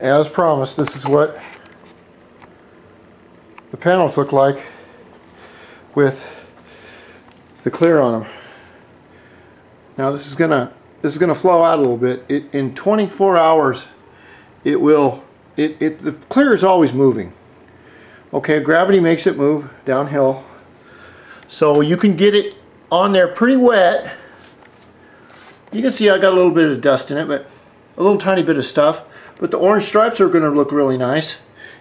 as promised, this is what the panels look like with the clear on them. Now this is gonna this is gonna flow out a little bit. It, in 24 hours, it will. It, it the clear is always moving. Okay, gravity makes it move downhill, so you can get it on there pretty wet. You can see I got a little bit of dust in it, but a little tiny bit of stuff. But the orange stripes are going to look really nice,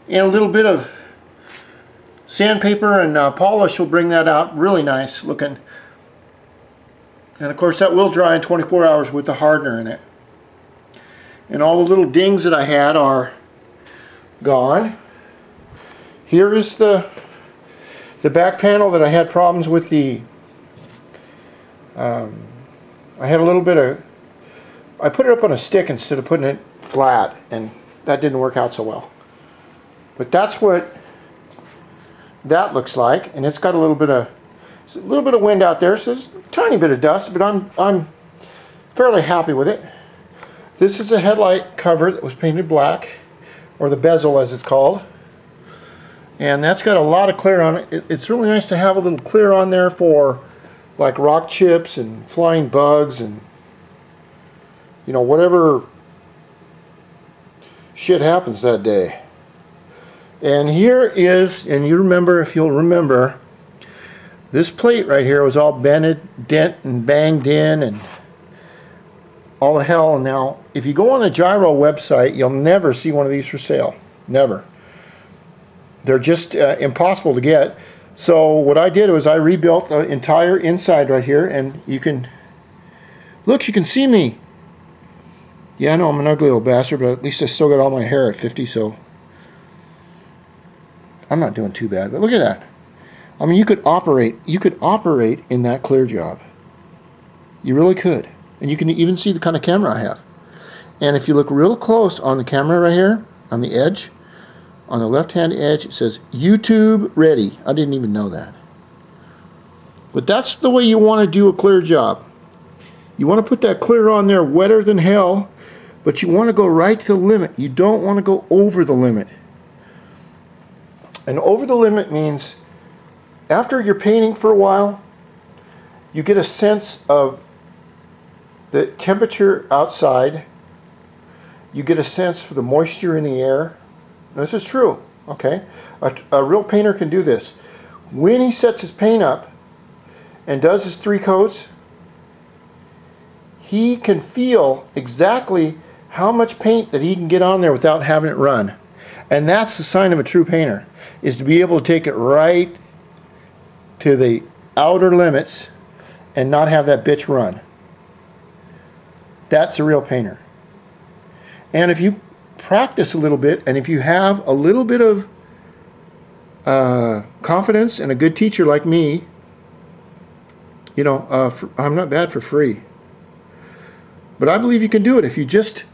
and a little bit of sandpaper and uh, polish will bring that out really nice looking. And of course that will dry in 24 hours with the hardener in it. And all the little dings that I had are gone. Here is the the back panel that I had problems with the um, I had a little bit of I put it up on a stick instead of putting it flat and that didn't work out so well. But that's what that looks like and it's got a little bit of a little bit of wind out there so there's a tiny bit of dust but I'm I'm fairly happy with it this is a headlight cover that was painted black or the bezel as it's called and that's got a lot of clear on it. it's really nice to have a little clear on there for like rock chips and flying bugs and you know whatever shit happens that day and here is, and you remember, if you'll remember, this plate right here was all bended, dent and banged in and all the hell. Now, if you go on the Gyro website, you'll never see one of these for sale. Never. They're just uh, impossible to get. So what I did was I rebuilt the entire inside right here and you can, look, you can see me. Yeah, I know I'm an ugly old bastard, but at least I still got all my hair at 50, so I'm not doing too bad, but look at that. I mean, you could operate, you could operate in that clear job. You really could. And you can even see the kind of camera I have. And if you look real close on the camera right here, on the edge, on the left-hand edge, it says YouTube ready. I didn't even know that. But that's the way you want to do a clear job. You want to put that clear on there wetter than hell, but you want to go right to the limit. You don't want to go over the limit. And over the limit means after you're painting for a while, you get a sense of the temperature outside. You get a sense for the moisture in the air. this is true, okay? A, a real painter can do this. When he sets his paint up and does his three coats, he can feel exactly how much paint that he can get on there without having it run. And that's the sign of a true painter, is to be able to take it right to the outer limits and not have that bitch run. That's a real painter. And if you practice a little bit, and if you have a little bit of uh, confidence and a good teacher like me, you know, uh, I'm not bad for free. But I believe you can do it if you just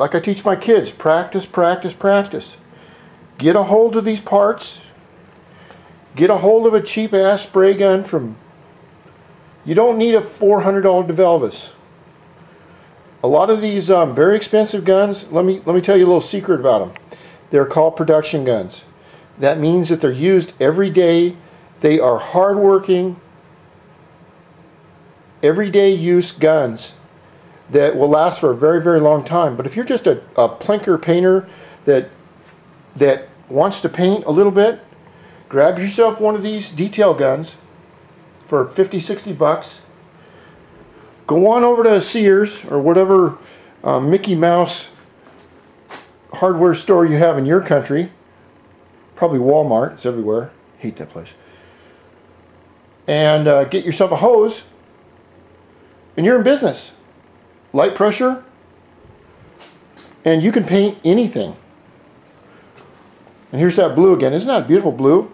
like I teach my kids, practice, practice, practice. Get a hold of these parts. Get a hold of a cheap ass spray gun from. You don't need a $400 DeVilbiss. A lot of these um, very expensive guns, let me, let me tell you a little secret about them. They're called production guns. That means that they're used every day. They are hardworking, everyday use guns that will last for a very, very long time. But if you're just a, a plinker painter that that wants to paint a little bit, grab yourself one of these detail guns for 50, 60 bucks. Go on over to Sears or whatever uh, Mickey Mouse hardware store you have in your country. Probably Walmart, it's everywhere. Hate that place. And uh, get yourself a hose and you're in business light pressure, and you can paint anything. And here's that blue again. Isn't that beautiful blue?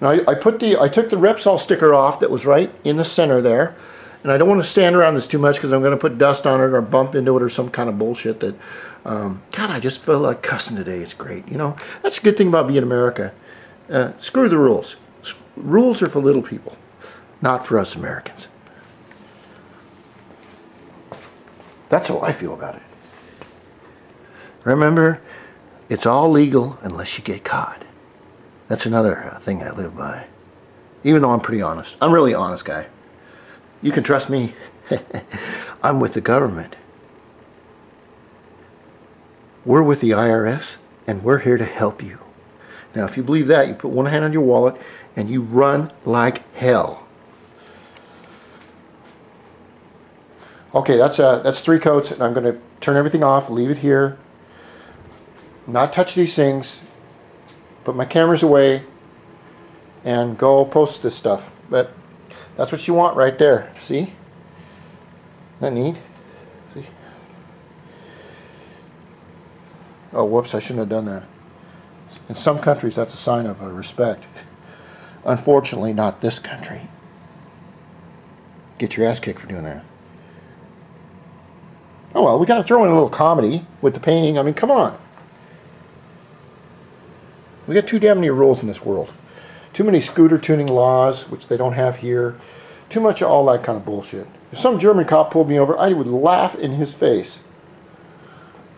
Now I, I, put the I took the Repsol sticker off that was right in the center there. And I don't want to stand around this too much because I'm going to put dust on it or bump into it or some kind of bullshit that, um, God, I just feel like cussing today. It's great. You know, that's a good thing about being America. Uh, screw the rules. S rules are for little people, not for us Americans. That's how I feel about it. Remember, it's all legal unless you get caught. That's another uh, thing I live by. Even though I'm pretty honest. I'm really honest guy. You can trust me. I'm with the government. We're with the IRS and we're here to help you. Now, if you believe that, you put one hand on your wallet and you run like hell. Okay, that's uh, that's three coats, and I'm going to turn everything off, leave it here, not touch these things, put my cameras away, and go post this stuff. But that's what you want right there. See? Isn't that neat? See? Oh, whoops, I shouldn't have done that. In some countries, that's a sign of respect. Unfortunately, not this country. Get your ass kicked for doing that. Oh well, we got to throw in a little comedy with the painting. I mean, come on. We got too damn many rules in this world. Too many scooter tuning laws, which they don't have here. Too much of all that kind of bullshit. If some German cop pulled me over, I would laugh in his face.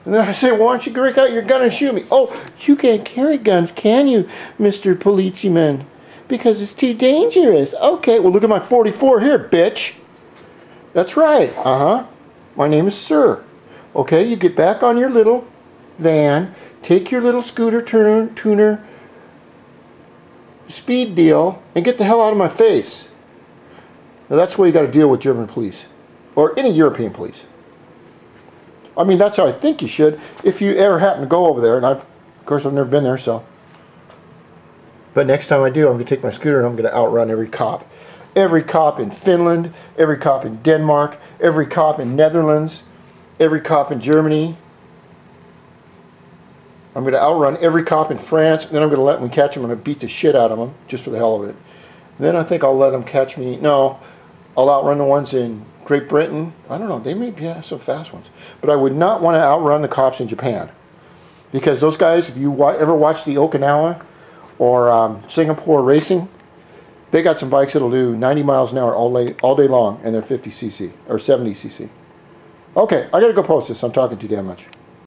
And then I say, why don't you break out your gun and shoot me? Oh, you can't carry guns, can you, Mr. Policeman? Because it's too dangerous. Okay, well, look at my 44 here, bitch. That's right. Uh-huh. My name is Sir. Okay, you get back on your little van, take your little scooter tuner, tuner speed deal, and get the hell out of my face. Now, that's the way you got to deal with German police or any European police. I mean, that's how I think you should if you ever happen to go over there. And I've, of course, I've never been there, so. But next time I do, I'm going to take my scooter and I'm going to outrun every cop. Every cop in Finland, every cop in Denmark, every cop in Netherlands, every cop in Germany. I'm going to outrun every cop in France, then I'm going to let them catch them. I'm going to beat the shit out of them just for the hell of it. then I think I'll let them catch me. No, I'll outrun the ones in Great Britain. I don't know. They may be some fast ones. But I would not want to outrun the cops in Japan. Because those guys, if you ever watch the Okinawa or um, Singapore racing, they got some bikes that'll do 90 miles an hour all day, all day long, and they're 50 cc or 70 cc. Okay, I gotta go post this. I'm talking too damn much.